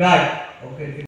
God. Okay.